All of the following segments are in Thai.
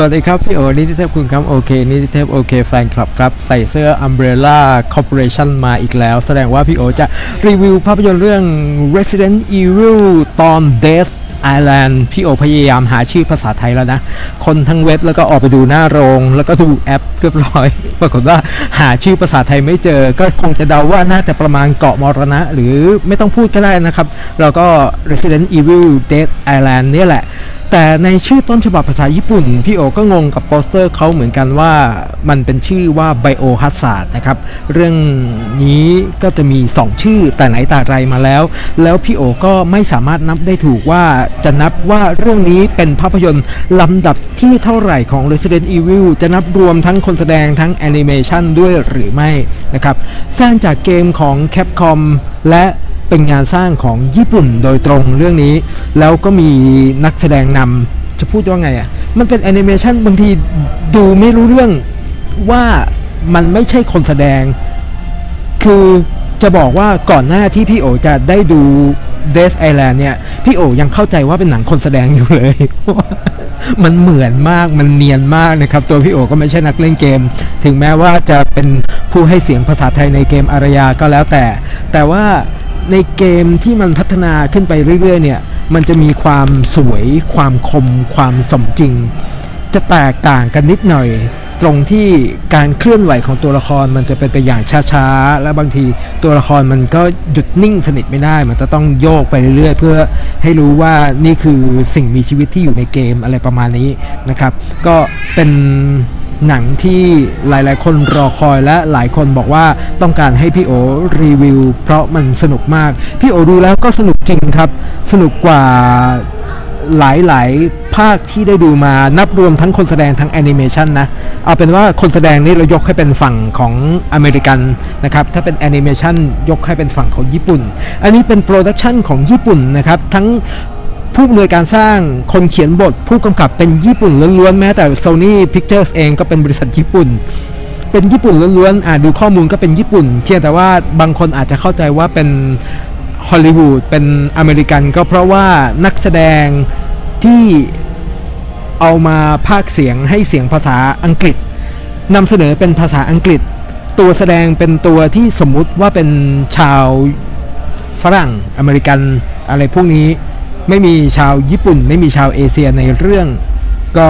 สวัสดีครับ พี่โอนิติเทพคุณครับโอเคนิติเทพโอเคแฟนคลับครับ ใส่เสื้อ Umbrella Corporation มาอีกแล้ว แสดงว่าพี่โอจะรีวิวภาพยนตร์เรื่อง Resident Evil ตอน Death Island พี่โอพยายามหาชื่อภาษาไทยแล้วนะ คนทั้งเว็บแล้วก็ออกไปดูหน้าโรง แล้วก็ดูแอปเรียบร้อย ปรากฏว่าหาชื่อภาษาไทยไม่เจอ ก็คงจะเดาว่าน่าจะประมาณเกาะมรณะ หรือไม่ต้องพูดก็ได้นะครับเราก็ Resident Evil Dead Island เนี่ยแหละ แต่ในชื่อต้นฉบับภาษาญี่ปุ่น พี่โอก็งงกับโปสเตอร์เขาเหมือนกันว่ามันเป็นชื่อว่า Biohazard นะครับ เรื่องนี้ก็จะมี 2 ชื่อแต่ไหนแต่ไรมาแล้ว แล้วพี่โอก็ไม่สามารถนับได้ถูกว่าจะนับว่าเรื่องนี้เป็นภาพยนตร์ลำดับที่เท่าไหร่ของ Resident Evil จะนับรวมทั้งคนแสดงทั้งแอนิเมชันด้วยหรือไม่นะครับสร้างจากเกมของ Capcom และ เป็นงานสร้างของญี่ปุ่นโดยตรงเรื่องนี้ แล้วก็มีนักแสดงนำจะพูดว่าไงอะ่ะ มันเป็นแอนิเมชันบางทีดูไม่รู้เรื่องว่ามันไม่ใช่คนแสดง คือจะบอกว่าก่อนหน้าที่พี่โอจะได้ดู Death Island เนี่ย พี่โอยังเข้าใจว่าเป็นหนังคนแสดงอยู่เลย มันเหมือนมาก มันเนียนมากนะครับ ตัวพี่โอก็ไม่ใช่นักเล่นเกม ถึงแม้ว่าจะเป็นผู้ให้เสียงภาษาไทยในเกมอารยาก็แล้วแต่ แต่ว่า ในเกมที่มันพัฒนาขึ้นไปเรื่อยๆเนี่ย มันจะมีความสวย ความคม ความสมจริง จะแตกต่างกันนิดหน่อย ตรงที่การเคลื่อนไหวของตัวละครมันจะเป็นไปอย่างช้าๆ และบางทีตัวละครมันก็หยุดนิ่งสนิทไม่ได้ มันจะต้องโยกไปเรื่อยๆ เพื่อให้รู้ว่านี่คือสิ่งมีชีวิตที่อยู่ในเกมอะไรประมาณนี้นะครับ ก็เป็น หนังที่หลายๆ คนรอคอยและหลายคนบอกว่าต้องการให้พี่โอรีวิว เพราะมันสนุกมาก พี่โอดูแล้วก็สนุกจริงครับ สนุกกว่าหลายๆ ภาคที่ได้ดูมานับรวมทั้งคนแสดงทั้งแอนิเมชันนะ เอาเป็นว่าคนแสดงนี่เรายกให้เป็นฝั่งของอเมริกันนะครับ ถ้าเป็นแอนิเมชันยกให้เป็นฝั่งของญี่ปุ่น อันนี้เป็นโปรดักชันของญี่ปุ่นนะครับ ทั้ง ผู้อำนวยการสร้างคนเขียนบทผู้กำกับเป็นญี่ปุ่นล้วนๆแม้แต่ Sony Pictures เองก็เป็นบริษัทญี่ปุ่น เป็นญี่ปุ่นล้วนๆอ่าดูข้อมูลก็เป็นญี่ปุ่น เพียงแต่ว่าบางคนอาจจะเข้าใจว่าเป็นฮอลลีวูดเป็นอเมริกันก็เพราะว่านักแสดงที่เอามาพากเสียงให้เสียงภาษาอังกฤษนำเสนอเป็นภาษาอังกฤษ ตัวแสดงเป็นตัวที่สมมุติว่าเป็นชาวฝรั่งอเมริกันอะไรพวกนี้ ไม่มีชาวญี่ปุ่น ไม่มีชาวเอเชียในเรื่อง ก็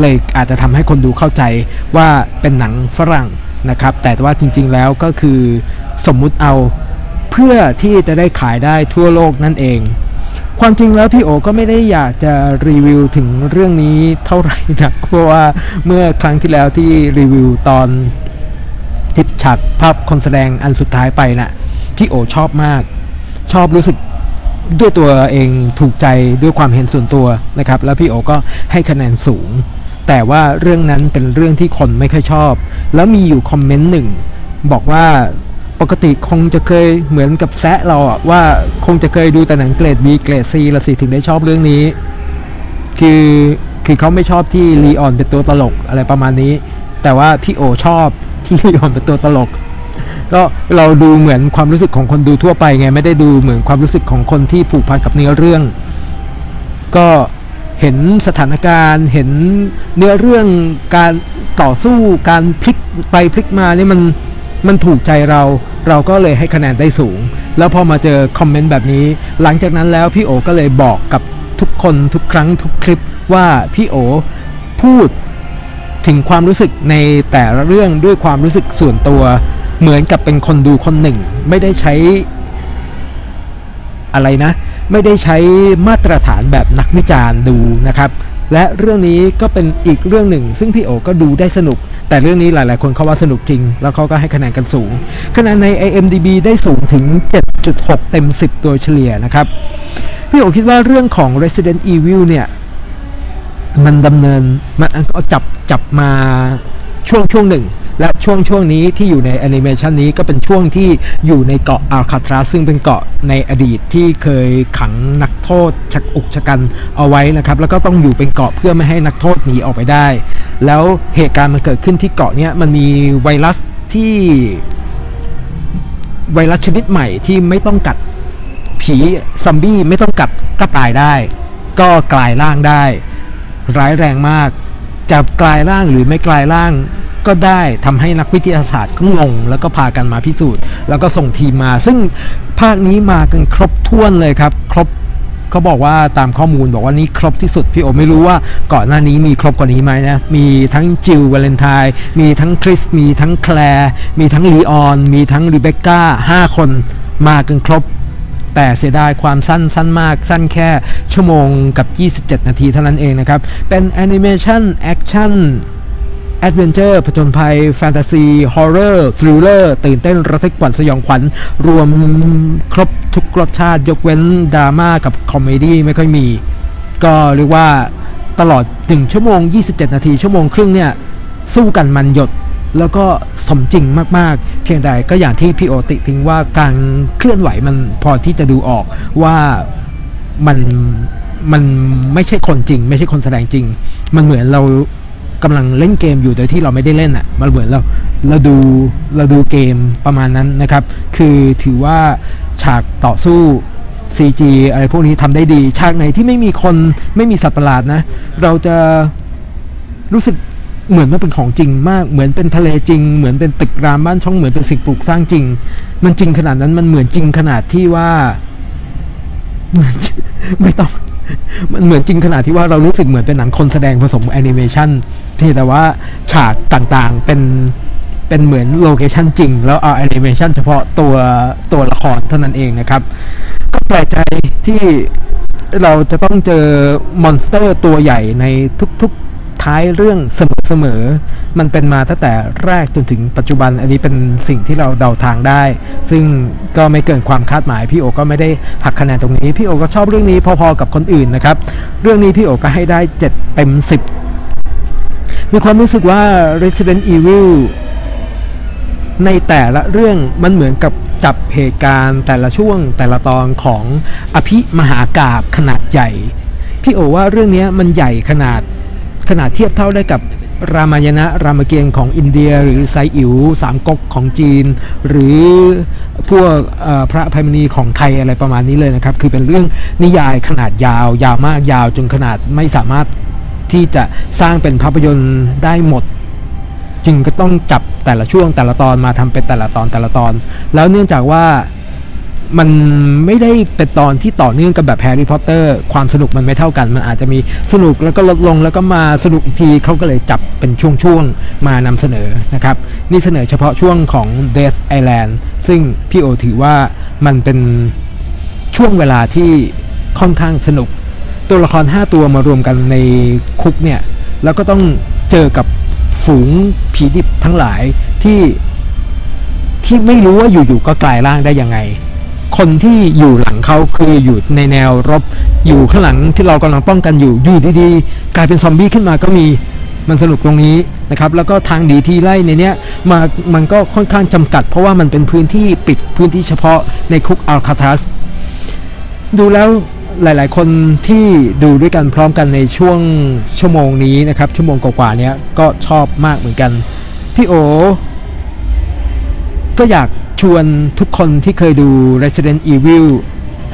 เลยอาจจะทำให้คนดูเข้าใจว่าเป็นหนังฝรั่งนะครับ แต่ว่าจริง ๆ แล้วก็คือสมมุติเอาเพื่อที่จะได้ขายได้ทั่วโลกนั่นเอง ความจริงแล้วพี่โอก็ไม่ได้อยากจะรีวิวถึงเรื่องนี้เท่าไหร่นะเพราะว่าเมื่อครั้งที่แล้วที่รีวิวตอนทิปฉากภาพคนแสดงอันสุดท้ายไปนะ่ะพี่โอชอบมาก ชอบรู้สึก ด้วยตัวเองถูกใจด้วยความเห็นส่วนตัวนะครับ แล้วพี่โอก็ให้คะแนนสูง แต่ว่าเรื่องนั้นเป็นเรื่องที่คนไม่ค่อยชอบ แล้วมีอยู่คอมเมนต์หนึ่งบอกว่าปกติคงจะเคยเหมือนกับแซะเราอะว่าคงจะเคยดูแต่หนังเกรด B เกรด C ละสิถึงได้ชอบเรื่องนี้ คือคือเขาไม่ชอบที่ลีออนเป็นตัวตลกอะไรประมาณนี้ แต่ว่าพี่โอชอบที่ลีออนเป็นตัวตลก ก็เราดูเหมือนความรู้สึกของคนดูทั่วไปไงไม่ได้ดูเหมือนความรู้สึกของคนที่ผูกพันกับเนื้อเรื่อง ก็เห็นสถานการณ์ เห็นเนื้อเรื่องการต่อสู้การพลิกไปพลิกมานี่มันมันถูกใจเรา เราก็เลยให้คะแนนได้สูง แล้วพอมาเจอคอมเมนต์แบบนี้ หลังจากนั้นแล้วพี่โอก็เลยบอกกับทุกคนทุกครั้งทุกคลิปว่าพี่โอพูดถึงความรู้สึกในแต่ละเรื่องด้วยความรู้สึกส่วนตัว เหมือนกับเป็นคนดูคนหนึ่ง ไม่ได้ใช้อะไรนะ ไม่ได้ใช้มาตรฐานแบบนักวิจารณ์ดูนะครับ และเรื่องนี้ก็เป็นอีกเรื่องหนึ่ง ซึ่งพี่โอก็ดูได้สนุก แต่เรื่องนี้หลาย ๆ คนเขาว่าสนุกจริง แล้วเขาก็ให้คะแนนกันสูง คะแนนใน IMDB ได้สูงถึง 7.6 เต็ม 10 โดยเฉลี่ยนะครับ พี่โอคิดว่าเรื่องของ Resident Evil เนี่ยมันดำเนินมันเอาจับจับมาช่วงช่วงหนึ่ง และช่วงช่วงนี้ที่อยู่ในแอนิเมชันนี้ก็เป็นช่วงที่อยู่ในเกาะอัลคาทราซึ่งเป็นเกาะในอดีตที่เคยขังนักโทษชักอุกชะกันเอาไว้นะครับ แล้วก็ต้องอยู่เป็นเกาะเพื่อไม่ให้นักโทษหนีออกไปได้ แล้วเหตุการณ์มันเกิดขึ้นที่เกาะเนี้ยมันมีไวรัสที่ไวรัสชนิดใหม่ที่ไม่ต้องกัดผีซอมบี้ไม่ต้องกัดก็ตายได้ ก็กลายร่างได้ ร้ายแรงมากจะกลายร่างหรือไม่กลายร่าง ก็ได้ทำให้นักวิทยาศาสตร์ก็งง แล้วก็พากันมาพิสูจน์ แล้วก็ส่งทีมมา ซึ่งภาคนี้มากันครบถ้วนเลยครับ ครบเขาบอกว่าตามข้อมูลบอกว่านี่ครบที่สุด พี่โอไม่รู้ว่าก่อนหน้านี้มีครบกว่านี้ไหมนะ มีทั้งจิลวาเลนไทน์มีทั้งคริส มีทั้งแคลร์มีทั้งลีออน มีทั้งรีเบคก้าห้าคนมากันครบแต่เสียดายความสั้นสั้นมากสั้นแค่ชั่วโมงกับ 27 นาทีเท่านั้นเองนะครับ เป็นแอนิเมชัน action adventure ผจญภัย แฟนตาซี horror thriller ตื่นเต้นระทึกขวัญสยองขวัญ รวมครบทุกรสชาติ ยกเว้นดราม่ากับคอมเมดี้ไม่ค่อยมี ก็เรียกว่าตลอด 1 ชั่วโมง 27 นาที ชั่วโมงครึ่งเนี่ย สู้กันมันหยดแล้วก็สมจริงมากๆ เพียงแต่ก็อย่างที่พี่โอติทิ้งว่าการเคลื่อนไหวมันพอที่จะดูออกว่ามันมันไม่ใช่คนจริง ไม่ใช่คนแสดงจริง มันเหมือนเรา กำลังเล่นเกมอยู่โดยที่เราไม่ได้เล่นอะ่ะมันเหมือนเราเราดูเราดูเกมประมาณนั้นนะครับ คือถือว่าฉากต่อสู้ CG อะไรพวกนี้ทำได้ดี ฉากไหนที่ไม่มีคนไม่มีสัตว์ประหลาดนะ เราจะรู้สึกเหมือนมันเป็นของจริงมาก เหมือนเป็นทะเลจริง เหมือนเป็นตึกรามบ้านช่องเหมือนเป็นสิ่งปลูกสร้างจริง มันจริงขนาดนั้นมันเหมือนจริงขนาดที่ว่า ไม่ต้อง มันเหมือนจริงขนาดที่ว่าเรารู้สึกเหมือนเป็นหนังคนแสดงผสมแอนิเมชัน ที่แต่ว่าฉากต่างๆเป็นเป็นเหมือน location จริง แล้วเอาแอนิเมชันเฉพาะตัวตัวละครเท่านั้นเองนะครับ ก็แปลกใจที่เราจะต้องเจอ monster ตัวใหญ่ในทุกๆท้ายเรื่องเสมอๆ มันเป็นมาตั้งแต่แรกจนถึงปัจจุบัน อันนี้เป็นสิ่งที่เราเดาทางได้ ซึ่งก็ไม่เกินความคาดหมาย พี่โอก็ไม่ได้หักคะแนนตรงนี้ พี่โอก็ชอบเรื่องนี้พอๆกับคนอื่นนะครับ เรื่องนี้พี่โอก็ให้ได้ 7 เต็ม 10 มีความรู้สึกว่า Resident Evil ในแต่ละเรื่องมันเหมือนกับจับเหตุการณ์แต่ละช่วงแต่ละตอนของอภิมหากาบขนาดใหญ่ พี่โอว่าเรื่องนี้มันใหญ่ขนาดขนาดเทียบเท่าได้กับรามายณะรามเกียรติ์ของอินเดีย หรือไซอิ๋วสามก๊กของจีน หรือพวกพระภัยมณีของไทยอะไรประมาณนี้เลยนะครับ คือเป็นเรื่องนิยายขนาดยาวยาวมากยาวจนขนาดไม่สามารถ ที่จะสร้างเป็นภาพยนตร์ได้หมด จึงก็ต้องจับแต่ละช่วงแต่ละตอนมาทำเป็นแต่ละตอนแต่ละตอน แล้วเนื่องจากว่ามันไม่ได้เป็นตอนที่ต่อเนื่องกับแบบแฮร์รี่พอตเตอร์ความสนุกมันไม่เท่ากัน มันอาจจะมีสนุกแล้วก็ลดลงแล้วก็มาสนุกอีกทีเขาก็เลยจับเป็นช่วงๆ มานำเสนอนะครับ นี่เสนอเฉพาะช่วงของ Death Island ซึ่งพี่โอถือว่ามันเป็นช่วงเวลาที่ค่อนข้างสนุก ตัวละคร 5 ตัวมารวมกันในคุกเนี่ย แล้วก็ต้องเจอกับฝูงผีดิบทั้งหลายที่ที่ไม่รู้ว่าอยู่ๆก็กลายร่างได้ยังไง คนที่อยู่หลังเขาคืออยู่ในแนวรบอยู่ข้างหลังที่เรากำลังป้องกันอยู่อยู่ดีๆ กลายเป็นซอมบี้ขึ้นมาก็มีมันสนุกตรงนี้นะครับ แล้วก็ทางดีที่ไล่ในเนี้ยมามันก็ค่อนข้างจำกัด เพราะว่ามันเป็นพื้นที่ปิดพื้นที่เฉพาะในคุกอัลคาทัสดูแล้ว หลาย ๆ คนที่ดูด้วยกันพร้อมกันในช่วงชั่วโมงนี้นะครับ ชั่วโมงกว่าๆนี้ก็ชอบมากเหมือนกัน พี่โอ ก็อยากชวนทุกคนที่เคยดู Resident Evil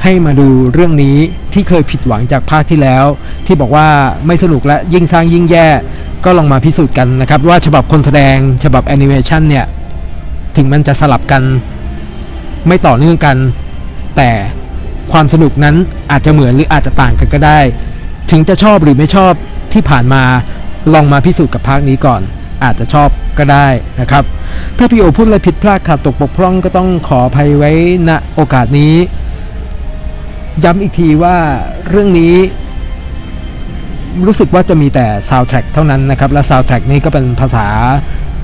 ให้มาดูเรื่องนี้ที่เคยผิดหวังจากภาคที่แล้ว ที่บอกว่าไม่สนุกและยิ่งสร้างยิ่งแย่ ก็ลองมาพิสูจน์กันนะครับ ว่าฉบับคนแสดงฉบับแอนิเมชันเนี่ย ถึงมันจะสลับกัน ไม่ต่อเนื่องกัน แต่ ความสนุกนั้นอาจจะเหมือนหรืออาจจะต่างกันก็ได้ ถึงจะชอบหรือไม่ชอบที่ผ่านมาลองมาพิสูจน์กับภาคนี้ก่อน อาจจะชอบก็ได้นะครับ ถ้าพี่โอพูดอะไรผิดพลาดขาดตกบกพร่องก็ต้องขออภัยไว้ณโอกาสนี้ ย้ำอีกทีว่าเรื่องนี้รู้สึกว่าจะมีแต่ซาวด์แทร็กเท่านั้นนะครับ และซาวด์แทร็กนี้ก็เป็นภาษา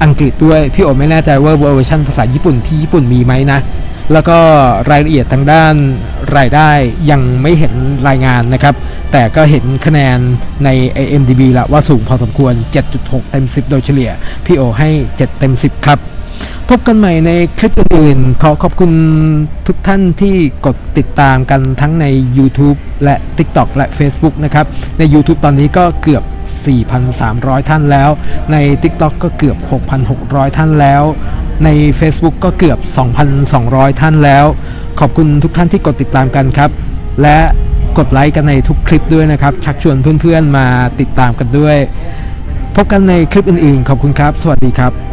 อังกฤษด้วย พี่โอไม่แน่ใจว่าเวอร์ชันภาษาญี่ปุ่นที่ญี่ปุ่นมีไหมนะ แล้วก็รายละเอียดทางด้านรายได้ยังไม่เห็นรายงานนะครับ แต่ก็เห็นคะแนนใน IMDB ละว่าสูงพอสมควร 7.6 เต็ม 10 โดยเฉลี่ย พี่โอให้ 7 เต็ม 10 ครับ พบกันใหม่ในคลิปอื่นๆขอขอบคุณทุกท่านที่กดติดตามกันทั้งใน YouTube และ TikTok และ Facebook นะครับ ใน YouTube ตอนนี้ก็เกือบ 4,300 ท่านแล้ว ใน TikTok ก็เกือบ 6,600 ท่านแล้ว ใน Facebook ก็เกือบ 2,200 ท่านแล้ว ขอบคุณทุกท่านที่กดติดตามกันครับ และกดไลค์กันในทุกคลิปด้วยนะครับ ชักชวนเพื่อนๆมาติดตามกันด้วย พบกันในคลิปอื่นๆ ขอบคุณครับ สวัสดีครับ